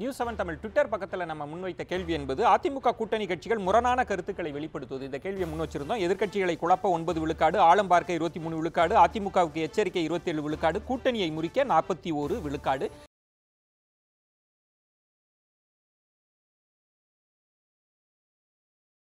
News seven Tamil Twitter பக்கத்தில் நம்ம முன்வைத்த கேள்வி என்பது அதிமுக கூட்டணி கட்சிகள் முரணான கருத்துக்களை வெளிப்படுத்துவது. இந்த கேள்வியை முன் வச்சிருந்தோம். எதிர்க்கட்சிகளை குழப்ப ஒன்பது விழுக்காடு ஆழம் பார்க்க இருபத்தி மூணு விழுக்காடு அதிமுகவுக்கு எச்சரிக்கை இருபத்தி ஏழு விழுக்காடு கூட்டணியை முறிக்க நாற்பத்தி ஒரு விழுக்காடு.